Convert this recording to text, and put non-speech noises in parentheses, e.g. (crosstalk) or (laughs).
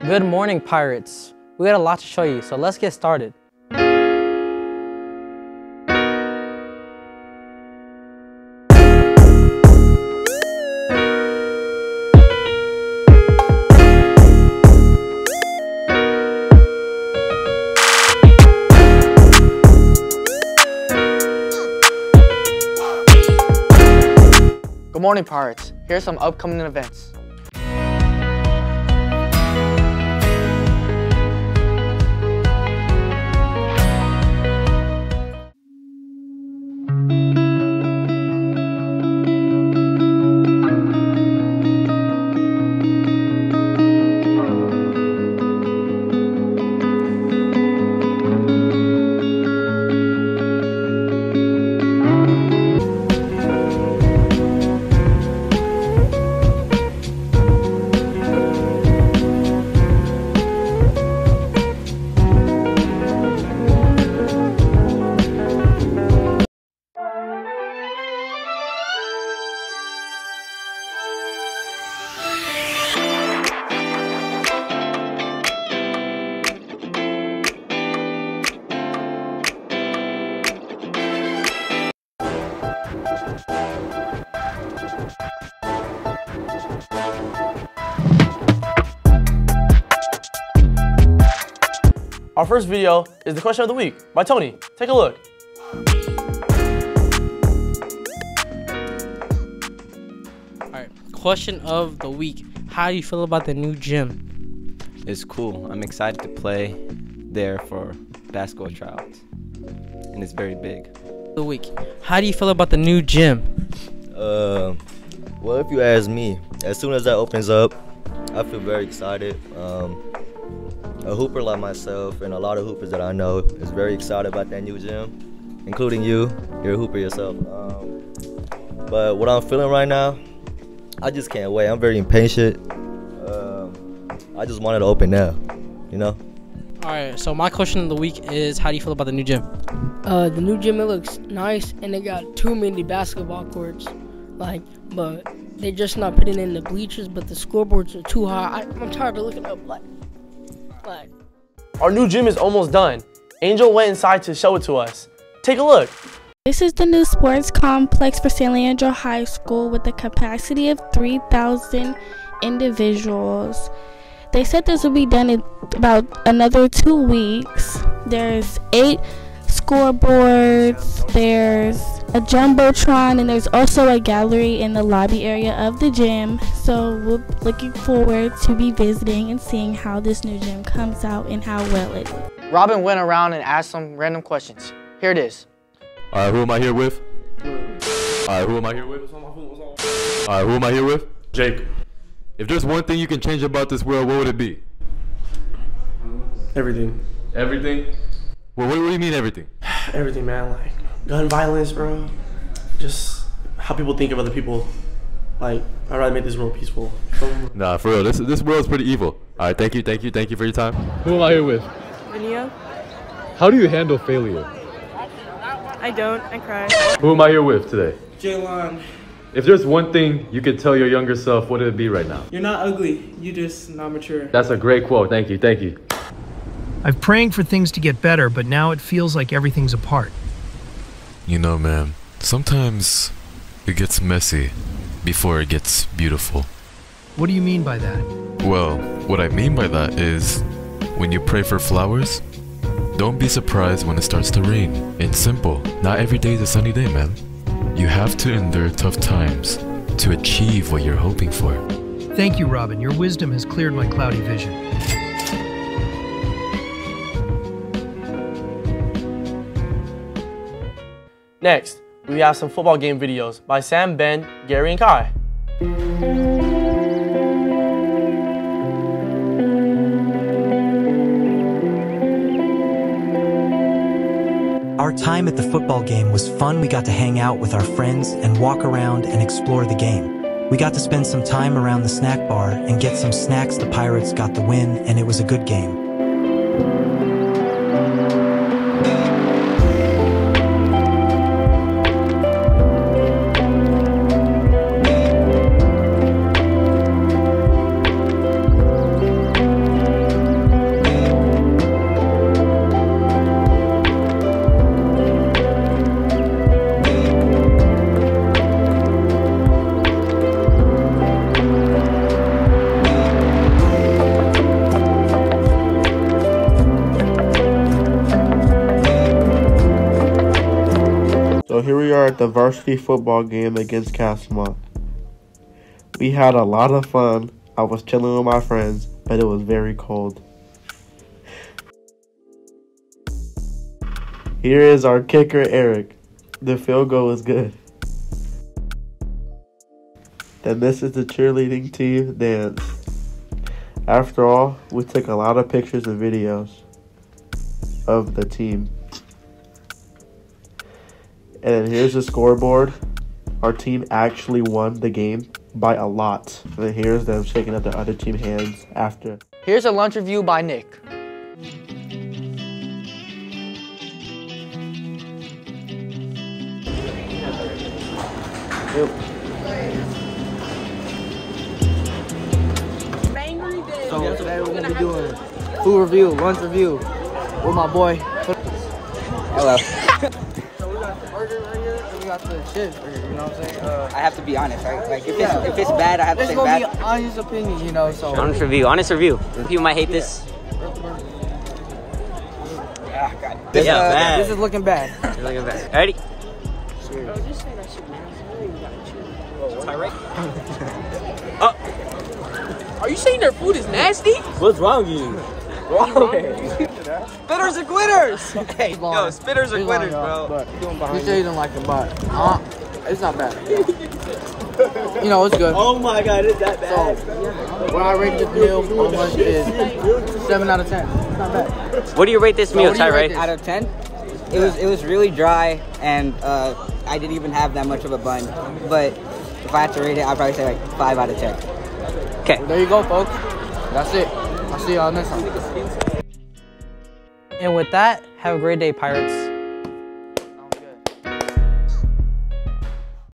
Good morning, Pirates. We got a lot to show you, so let's get started. Good morning, Pirates. Here are some upcoming events. Our first video is the question of the week by Tony. Take a look. All right. Question of the week. How do you feel about the new gym? It's cool. I'm excited to play there for basketball tryouts. And it's very big. The week. How do you feel about the new gym? Uh, well, if you ask me, as soon as that opens up, I feel very excited. Um, a hooper like myself and a lot of hoopers that I know is very excited about that new gym, including you. You're a hooper yourself. Um, but what I'm feeling right now, I just can't wait. I'm very impatient. Um, I just want it to open now, you know? All right. So my question of the week is, how do you feel about the new gym? Uh, the new gym it looks nice, and they got too many basketball courts. Like, but they're just not putting in the bleachers, but the scoreboards are too high. I, I'm tired of looking up like, like. Our new gym is almost done. Angel went inside to show it to us. Take a look. This is the new sports complex for San Leandro High School with a capacity of 3,000 individuals. They said this will be done in about another two weeks. There's eight scoreboards, there's a jumbotron, and there's also a gallery in the lobby area of the gym. So we're looking forward to be visiting and seeing how this new gym comes out and how well it is. Robin went around and asked some random questions. Here it is. All right, who am I here with? All right, who am I here with? All right, who am I here with? Jake. If there's one thing you can change about this world, what would it be? Everything. Everything? Well, what, what do you mean everything? (sighs) Everything, man. Like gun violence, bro. Just how people think of other people. Like, I'd rather make this world peaceful. Nah, for real, this this world's pretty evil. All right, thank you, thank you, thank you for your time. Who am I here with? Vania? How do you handle failure? I don't. I cry. Who am I here with today? Jaylon, If there's one thing you could tell your younger self, what would it be right now? you're not ugly. You just not mature. That's a great quote. Thank you, thank you. I've praying for things to get better, but now it feels like everything's apart. You know, man, sometimes it gets messy before it gets beautiful. What do you mean by that? Well, what I mean by that is when you pray for flowers, don't be surprised when it starts to rain. It's simple. Not every day is a sunny day, man. You have to endure tough times to achieve what you're hoping for. Thank you, Robin. Your wisdom has cleared my cloudy vision. Next, we have some football game videos by Sam, Ben, Gary, and Kai. Our time at the football game was fun. We got to hang out with our friends and walk around and explore the game. We got to spend some time around the snack bar and get some snacks. The Pirates got the win, and it was a good game. At the varsity football game against Castlemont. We had a lot of fun. I was chilling with my friends, but it was very cold. Here is our kicker, Eric. The field goal was good. Then this is the cheerleading team dance. After all, we took a lot of pictures and videos of the team. And here's the scoreboard. Our team actually won the game by a lot. And then here's them shaking up the other team hands after. Here's a lunch review by Nick. So today we're gonna be doing food review, lunch review with my boy. Hello. (laughs) burger right here, and we got the chips burger. You know what I'm saying? Uh, I have to be honest, right? Like if Yeah. it's if it's bad, I have to it's say gonna be honest opinion, you know. So Honest review. Honest review. People might hate this. This, yeah, uh, bad. this is looking bad. It's looking bad. Ready? (laughs) Are you saying their food is nasty? What's wrong with you? Spitters and quitters. (laughs) Hey, yo, spitters are quitters, bro. You say you don't like it, but uh, it's not bad. (laughs) you know, it's good. Oh my god, is that bad? So, what I rate this meal on lunch is seven out of ten. It's not bad. What do you rate this meal, what do you rate Tyray? this? Out of ten, it was it was really dry, and uh, I didn't even have that much of a bun. But if I had to rate it, I'd probably say like five out of ten. Okay. There you go, folks. That's it. I'll see y'all next time. And with that, have a great day, Pirates.